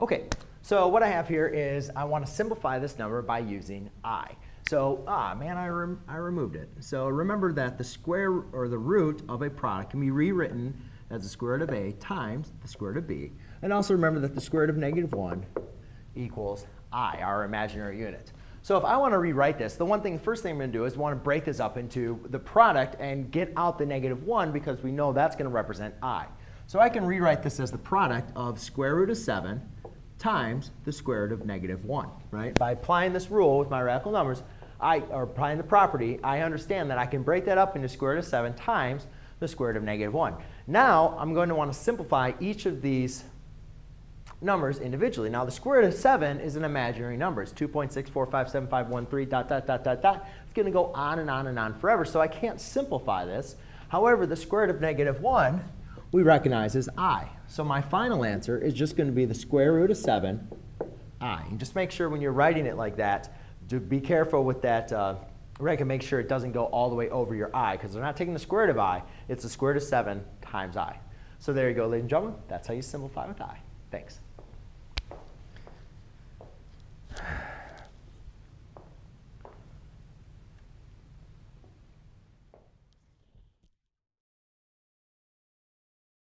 Okay, so what I have here is I want to simplify this number by using i. So, ah, man, I, rem I removed it. So remember that the square or the root of a product can be rewritten as the square root of a times the square root of b. And also remember that the square root of negative 1 equals i, our imaginary unit. So if I want to rewrite this, the one thing, the first thing I'm going to do is want to break this up into the product and get out the negative 1 because we know that's going to represent i. So I can rewrite this as the product of square root of 7 times the square root of negative 1, right? By applying this rule with my radical numbers, I, or applying the property, I understand that I can break that up into square root of 7 times the square root of negative 1. Now, I'm going to want to simplify each of these numbers individually. Now, the square root of 7 is an imaginary number. It's 2.6457513 dot, dot, dot, dot, dot. It's going to go on and on and on forever, so I can't simplify this. However, the square root of negative 1 we recognize as i. So my final answer is just going to be the square root of 7 i. And just make sure when you're writing it like that, to be careful with that uh, and make sure it doesn't go all the way over your i, because they're not taking the square root of i. It's the square root of 7 times i. So there you go, ladies and gentlemen. That's how you simplify with i. Thanks.